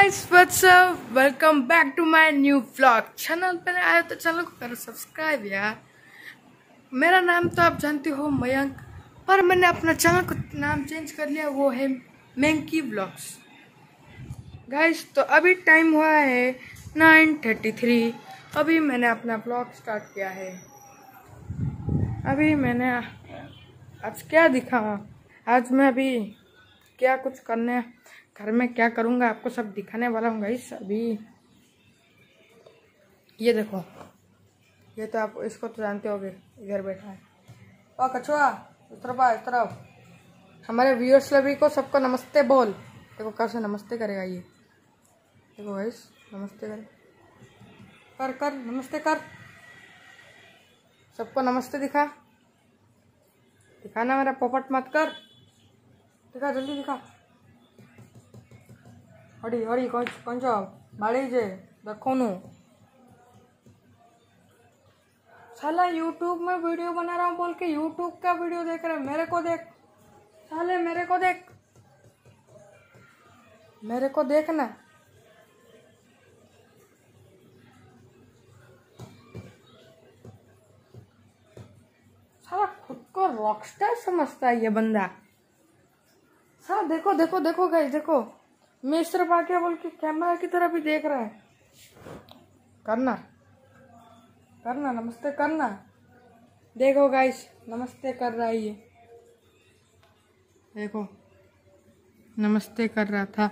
guys, what's up? Welcome back to my new vlog. Channel पर आए तो channel को करो सब्सक्राइब यार। मेरा नाम तो आप जानते हो मयंक। पर मैंने अपना चैनल को नाम चेंज कर लिया वो है मैंकी व्लॉग्स गाइस तो अभी टाइम हुआ है नाइन थर्टी थ्री अभी मैंने अपना ब्लॉग स्टार्ट किया है। अभी मैंने आज क्या दिखा? आज मैं अभी क्या कुछ करने घर में क्या करूँगा? आपको सब दिखाने वाला हूँ गाइस अभी। ये देखो। ये तो आप इसको तो जानते होगे इधर बैठा है। ओ कछुआ, इस तरफ़ आ, इस तरफ़ हमारे व्यूअर्स लभी को सबको नमस्ते बोल। देखो कैसे नमस्ते करेगा ये। देखो गाइस नमस्ते करे। कर कर, नमस्ते कर। सबको नमस्ते दिखा। दिखाना मेरा पोपट मत कर। दिखा, जल्दी दिखा। हड़ी कौन कौन सा बाड़ी जे देखोनु साला यूट्यूब में वीडियो बना रहा हूँ, बोल के यूट्यूब का वीडियो देख रहे मेरे को देख। साले, मेरे को देख। मेरे को देखना साला खुद को रॉकस्टार समझता है ये बंदा। साला देखो देखो देखो गाइस देखो। मैं इस तरफ़ आके बोल के कैमरा की तरफ़ ही देख रहा है। करना। करना, नमस्ते करना। देखो गाइस नमस्ते कर रहा है ये। देखो, नमस्ते कर रहा था।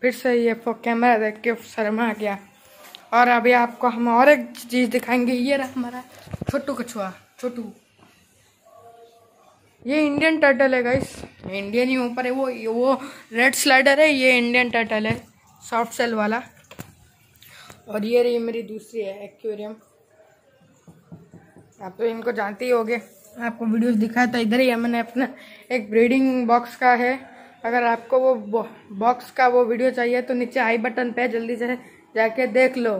फिर से ये कैमरा देख के शर्मा गया। और अभी आपको हम और एक चीज़ दिखाएँगे। ये रहा हमारा छोटू कछुआ, छोटू। ये इंडियन टर्टल है गाइस इंडियन ही ऊपर है, वो वो रेड स्लाइडर है, ये इंडियन टर्टल है सॉफ्ट सेल वाला। और ये रही मेरी दूसरी है एक्वेरियम आप तो इनको जानते ही होगे, आपको वीडियोस दिखाया था इधर ही है, मैंने अपना एक ब्रीडिंग बॉक्स का है। अगर आपको वो बॉक्स का वो वीडियो चाहिए तो नीचे आई बटन पे जल्दी से जाके देख लो।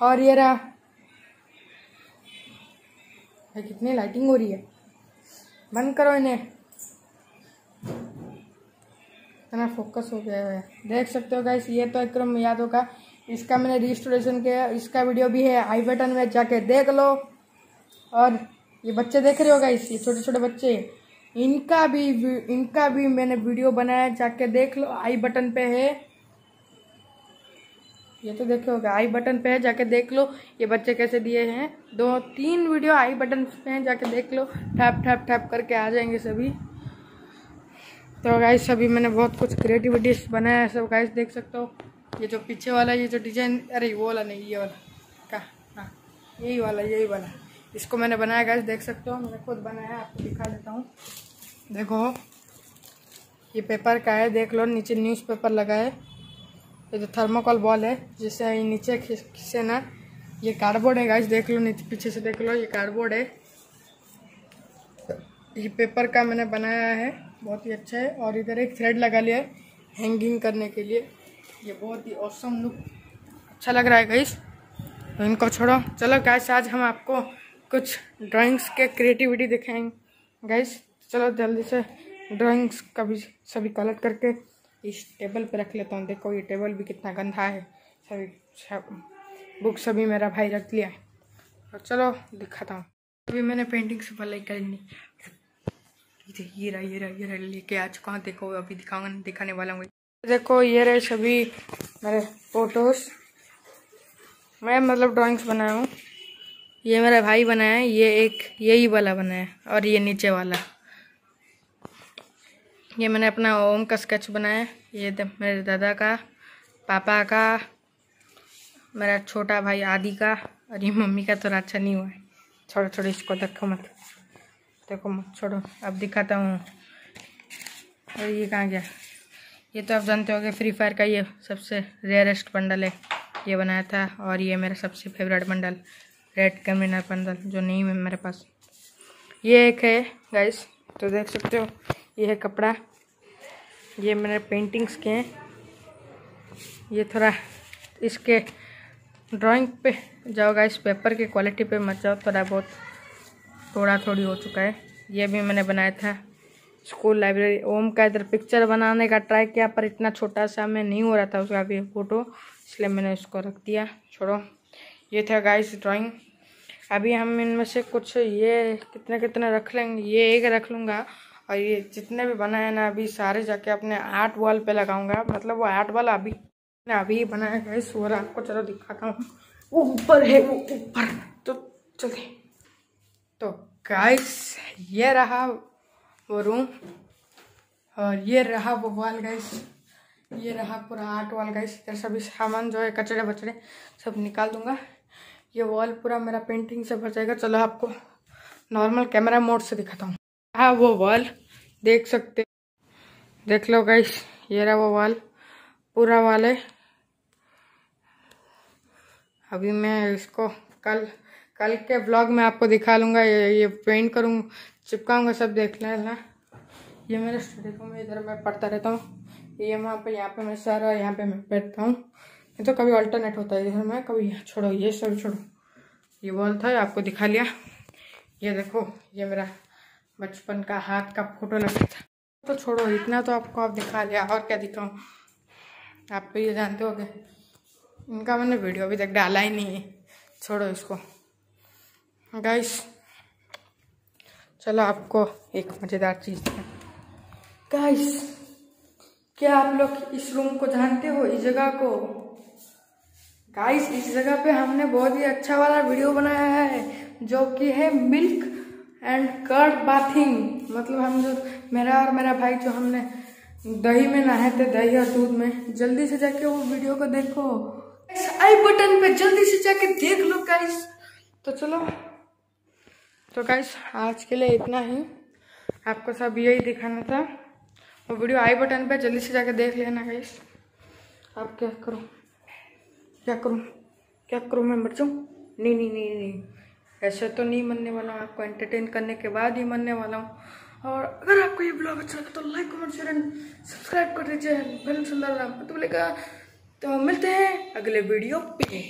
और ये रहा कितनी लाइटिंग हो रही है? बंद करो इन्हें। इतना फोकस हो गया है। देख सकते हो गाइस ये तो एकदम याद होगा। इसका मैंने रिस्टोरेशन किया, इसका वीडियो भी है आई बटन में जाके देख लो। और ये बच्चे देख रहे हो गाइस ये छोटे छोटे बच्चे। इनका भी इनका भी मैंने वीडियो बनाया, जाके देख लो आई बटन पे है। ये तो देखे होगा आई बटन पे है, जाके देख लो। ये बच्चे कैसे दिए हैं। दो, तीन वीडियो आई बटन पे हैं, जाके देख लो। ठैप ठैप ठैप करके आ जाएँगे सभी। तो गाइस सभी मैंने बहुत कुछ क्रिएटिविटी बनाया है, सब गाइस देख सकते हो। ये जो पीछे वाला, ये जो डिज़ाइन अरे वो वाला नहीं, ये वाला। का? हाँ यही वाला यही वाला। इसको मैंने बनाया गाइस देख सकते हो। मैंने खुद बनाया, आपको दिखा देता हूँ। देखो, ये पेपर का है, देख लो, नीचे न्यूज़पेपर लगा है। ये जो थर्मोकॉल बॉल है जिससे नीचे खिसे ना, ये कार्डबोर्ड है गाइस देख लो, नीचे, पीछे से देख लो, ये कार्डबोर्ड है। ये पेपर का मैंने बनाया है, बहुत ही अच्छा है, और इधर एक थ्रेड लगा लिया है हैंगिंग करने के लिए। ये बहुत ही औसम लुक अच्छा लग रहा है गाइस तो इनको छोड़ो। चलो गाइस आज हम आपको कुछ ड्राइंग्स के क्रिएटिविटी दिखाएँगे गाइस चलो, जल्दी से ड्राइंग्स का भी सभी कलेक्ट करके इस टेबल पे रख लेता हूँ। देखो, ये टेबल भी कितना गंदा है। सभी सब बुक सभी मेरा भाई रख लिया है। और चलो, दिखाता हूँ। अभी मैंने पेंटिंग से भलाई करनी ये रहा ये रहा ये रहा, लेके आ चुका हूँ देखो, अभी दिखाऊँगा दिखाने वाला हूँ। देखो, ये रहे सभी मेरे फ़ोटोज़ मैं मतलब ड्राइंग्स बनाया हूँ। ये मेरा भाई बनाया है, ये एक यही वाला बनाया है, और ये नीचे वाला। ये मैंने अपना ओम का स्केच बनाया। ये मेरे दादा का, पापा का, मेरा छोटा भाई आदि का और ये मम्मी का थोड़ा अच्छा नहीं हुआ है। छोड़ो छोड़ो, इसको देखो मत। देखो मत, छोड़ो। अब दिखाता हूँ। और ये कहाँ गया? ये तो आप जानते हो कि फ्री फायर का ये सबसे रेयरेस्ट बंडल है। ये बनाया था और ये मेरा सबसे फेवरेट बंडल रेड कमिनर बंडल जो नहीं है मेरे पास। ये एक है गाइस तो देख सकते हो। ये है कपड़ा। ये मैंने पेंटिंग्स के हैं। ये थोड़ा इसके ड्राइंग पे जाओगा, इस पेपर की क्वालिटी पे मत जाओ, थोड़ा बहुत, थोड़ा थोड़ी हो चुका है। ये भी मैंने बनाया था स्कूल लाइब्रेरी ओम का इधर पिक्चर बनाने का ट्राई किया, पर इतना छोटा सा में नहीं हो रहा था उसका भी फ़ोटो इसलिए मैंने उसको रख दिया। छोड़ो। ये था गाइस ड्राइंग अभी हम इनमें से कुछ ये कितने कितने रख लेंगे, ये एक रख लूँगा। और ये जितने भी बनाए ना, अभी सारे जाके अपने आर्ट वॉल पे लगाऊँगा। मतलब वो आर्ट वाला अभी अभी बनाया गाइस वो आपको चलो दिखाता हूँ। वो ऊपर है, वो ऊपर। तो चलिए तो गाइस ये रहा वो रूम और ये रहा वो वॉल गाइस ये रहा पूरा आर्ट वॉल गाइस इधर सभी सामान जो है, कचड़े बचड़े सब निकाल दूँगा। ये वॉल पूरा मेरा पेंटिंग से भर जाएगा। चलो आपको नॉर्मल कैमरा मोड से दिखाता हूँ। हाँ वो वॉल देख सकते देख लो गाइस ये रहा वो वॉल पूरा वॉल है। अभी मैं इसको कल कल के ब्लॉग में आपको दिखा लूँगा, ये ये पेंट करूँ, चिपकाऊँगा, सब देख लेना। ये मेरा स्टडी रूम है इधर मैं पढ़ता रहता हूँ। ये वहाँ पे, यहाँ पे मैं सारा यहाँ पे मैं बैठता हूँ। ये तो कभी अल्टरनेट होता है इधर मैं, कभी छोड़ो, ये सब छोड़ो। ये वॉल था आपको दिखा लिया। ये देखो, ये मेरा बचपन का हाथ का फ़ोटो लगा था। तो छोड़ो, इतना तो आपको आप दिखा लिया, और क्या दिखाऊँ? आप तो ये जानते हो इनका मैंने वीडियो अभी तक डाला ही नहीं है। छोड़ो इसको। गाइस चलो आपको एक मज़ेदार चीज़ गाइस क्या आप लोग इस रूम को जानते हो, इस जगह को? गाइस इस जगह पे हमने बहुत ही अच्छा वाला वीडियो बनाया है, जो कि है मिल्क एंड कर्ड बाथिंग। मतलब हम जो, मेरा और मेरा भाई जो हमने दही में नहाए थे, दही और दूध में, जल्दी से जाके वो वीडियो को देखो। आई बटन पे जल्दी से जाके देख लो गाइस तो चलो। तो गाइस आज के लिए इतना ही। आपको सब यही दिखाना था। वो वीडियो आई बटन पे, जल्दी से जाके देख लेना गाइस आप क्या करो? क्या करूँ? क्या करूँ मैं, मर जाऊँ? नहीं नहीं नहीं नहीं। ऐसे तो नहीं मनने वाला हूँ, आपको एंटरटेन करने के बाद ही मनने वाला हूँ। और अगर आपको ये ब्लॉग अच्छा लगा तो like comment share and subscribe कर दीजिए। बेल सुंदर तो बोलेगा तो मिलते हैं अगले वीडियो पे।